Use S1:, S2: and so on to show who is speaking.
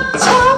S1: 来